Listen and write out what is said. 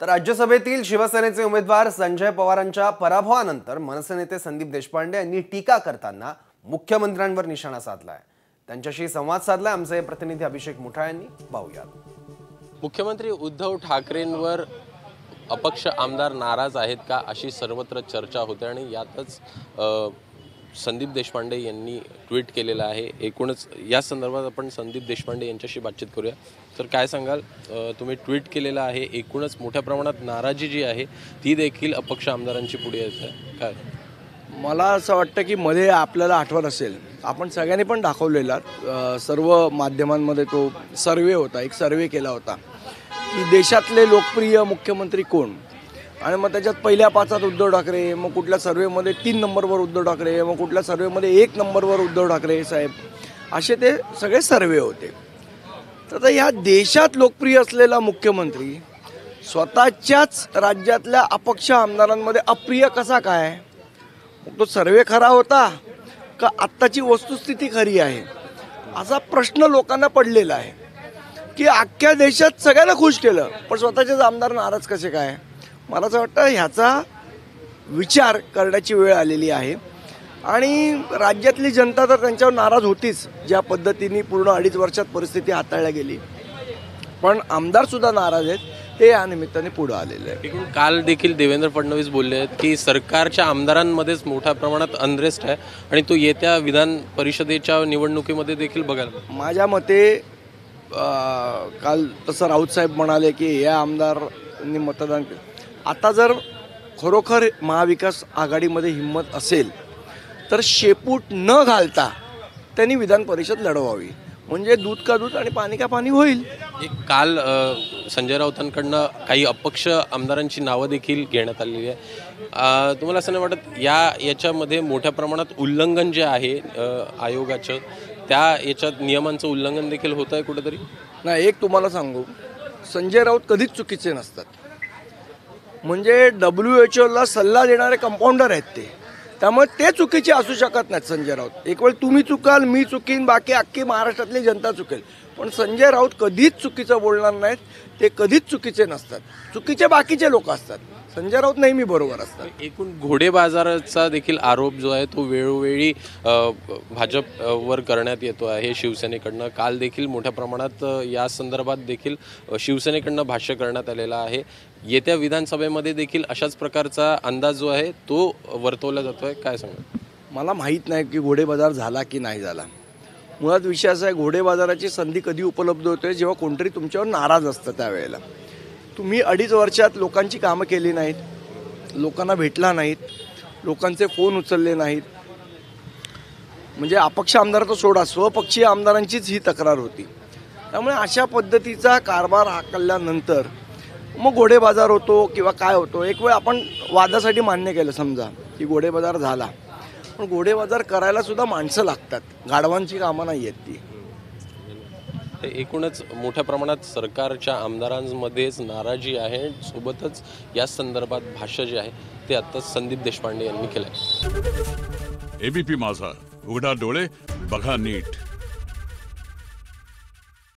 तर राज्यसभेतील शिवसेनेचे उमेदवार संजय पवारांच्या पराभवानंतर मनसे नेते संदीप देशपांडे यांनी टीका करताना मुख्यमंत्र्यांवर निशाणा साधलाय. त्यांच्याशी संवाद साधलाय. आमचे प्रतिनिधी अभिषेक मुठा यांनी. पाहूयात. मुख्यमंत्री उद्धव ठाकरेंवर अपक्ष आमदार नाराज आहेत का अशी सर्वत्र चर्चा होते आणि यातच संदीप देशपांडे यांनी ट्विट केलेलं आहे. एकूणच या संदर्भात आपण संदीप देशपांडे यांच्याशी बातचीत करूया. तर काय सांगाल? तुम्ही ट्विट केलेलं आहे. एकूणच मोठ्या प्रमाणात नाराजी जी आहे ती देखील अपक्ष आमदारांची पुढे येत आहे. काय? मला असं वाटतं की मध्ये आपल्याला आठवण असेल. आपण सगळ्यांनी पण दाखवलेला सर्व माध्यमांमध्ये तो सर्वे होता एक सर्वे केला होता. की देशातले लोकप्रिय मुख्यमंत्री कोण? आणि मग त्याच्यात पहिल्या पाचात उद्धव ठाकरे मग कुठल्या सर्वेमध्ये तीन नंबरवर उद्धव ठाकरे मग कुठल्या सर्वेमध्ये एक नंबरवर उद्धव ठाकरे साहेब असे ते सगळे सर्वे होते. तर आता ह्या देशात लोकप्रिय असलेला मुख्यमंत्री स्वतःच्याच राज्यातल्या अपक्ष आमदारांमध्ये अप्रिय कसा काय? मग तो सर्वे खरा होता का आत्ताची वस्तुस्थिती खरी आहे? असा प्रश्न लोकांना पडलेला आहे. की अख्ख्या देशात सगळ्यांना खुश केलं पण स्वतःचेच आमदार नाराज कसे काय? मला असं वाटतं ह्याचा विचार करण्याची वेळ आलेली आहे. आणि राज्यातली जनता तर त्यांच्यावर नाराज होतीच ज्या पद्धतीने पूर्ण अडीच वर्षात परिस्थिती हाताळल्या गेली. पण आमदारसुद्धा नाराज आहेत हे या निमित्ताने पुढं आलेले आहे एकूण काल देखील देवेंद्र फडणवीस बोलले आहेत की सरकारच्या आमदारांमध्येच मोठ्या प्रमाणात अनरेस्ट आहे आणि तो येत्या विधान परिषदेच्या निवडणुकीमध्ये देखील बघायला माझ्या मते अं, काल तसं राऊत साहेब म्हणाले की या आमदारांनी मतदान केलं. आता जर खरोखर महाविकास आघाडीमध्ये हिंमत असेल तर शेपूट न घालता त्यांनी विधान परिषद लढवावी. म्हणजे दूध का दूध आणि पाणी का पाणी होईल? एक काल अ, संजय राऊतांकडनं काही अपक्ष आमदारांची नावं देखील घेण्यात आलेली आहे अ, तुम्हाला असं नाही वाटत या याच्यामध्ये मोठ्या प्रमाणात उल्लंघन जे आहे अ, आयोगाचं त्या याच्यात नियमांचं उल्लंघन देखील होत आहे कुठेतरी? नाही एक तुम्हाला सांगू. संजय राऊत कधीच चुकीचे नसतात. म्हणजे डब्ल्यू एच ओला सल्ला देणारे कंपाऊंडर आहेत ते. त्यामुळे ते चुकीचे असू शकत नाहीत संजय राऊत. एक वेळ तुम्ही चुकाल मी चुकीन बाकी अख्खी महाराष्ट्रातली जनता चुकेल. पण संजय राऊत कधीच चुकीचं बोलणार नाहीत ते कधीच चुकीचे नसतात. चुकीचे बाकीचे लोक असतात. संजय राऊत नेहमी बरोबर असतात. एकूण घोडे बाजाराचा देखील आरोप जो आहे तो वेळोवेळी अ, भाजप अ, वर करण्यात येतो आहे शिवसेनेकडनं. काल देखील मोठ्या प्रमाणात या संदर्भात देखील शिवसेनेकडनं भाष्य करण्यात आलेलं आहे. येत्या विधानसभेमध्ये देखील अशाच प्रकारचा अंदाज जो आहे तो वर्तवला जातोय. काय सांगा मला माहीत नाही की घोडे बाजार झाला की नाही झाला. मुळात विषय असा आहे घोडे बाजाराची संधी कधी उपलब्ध होते जेव्हा कोणतरी तुमच्यावर नाराज असतं त्यावेळेला. तुम्ही अडीच वर्षात लोकांची कामं केली नाहीत लोकांना भेटला नाहीत लोकांचे फोन उचलले नाहीत. म्हणजे अपक्ष आमदार तर सोडा स्वपक्षीय आमदारांचीच ही तक्रार होती. त्यामुळे अशा पद्धतीचा कारभार हाकलल्यानंतर मग घोडेबाजार होतो किंवा काय होतो एक वेळ आपण वादासाठी मान्य केलं समजा की घोडेबाजार झाला. पण घोडेबाजार करायलासुद्धा करायला सुद्धा माणसं लागतात गाढवांची कामं नाही आहेत ती. तर एकूणच मोठ्या प्रमाणात सरकारच्या आमदारांमध्येच नाराजी आहे. सोबतच या संदर्भात भाष्य जे आहे ते आता संदीप देशपांडे यांनी केलं एबीपी माझा उघडा डोळे बघा नीट.